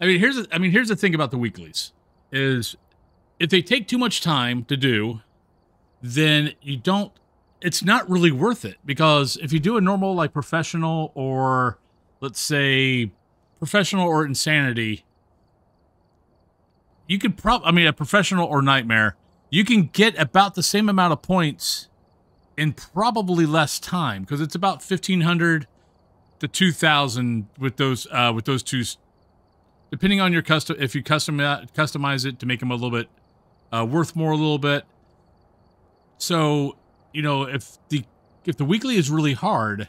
I mean, here's I mean, here's the thing about the weeklies is if they take too much time to do, then you don't. It's not really worth it because if you do a normal like professional or let's say professional or insanity, you could probably. I mean, a professional or nightmare, you can get about the same amount of points in probably less time because it's about fifteen hundred to two thousand with those uh, with those two depending on your custom if you custom customize it to make them a little bit uh, worth more a little bit. So you know if the if the weekly is really hard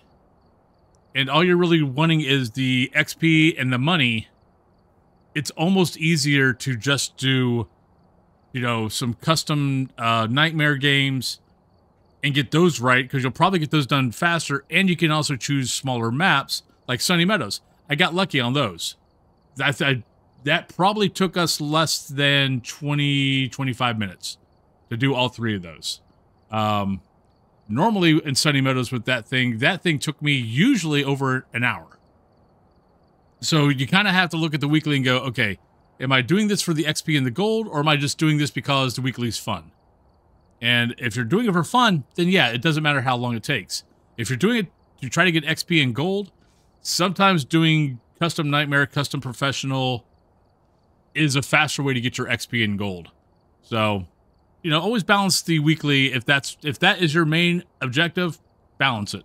and all you're really wanting is the xp and the money it's almost easier to just do you know some custom uh, nightmare games and get those right because you'll probably get those done faster and you can also choose smaller maps like sunny meadows. I got lucky on those that I, that probably took us less than 20 25 minutes to do all three of those. Um, normally in sunny meadows with that thing that thing took me usually over an hour. So you kind of have to look at the weekly and go okay am i doing this for the xp and the gold or am i just doing this because the weekly's fun? And if you're doing it for fun then yeah it doesn't matter how long it takes. If you're doing it to try to get xp and gold sometimes doing custom nightmare, custom professional is a faster way to get your XP and gold. So, you know, always balance the weekly if that's if that is your main objective, balance it.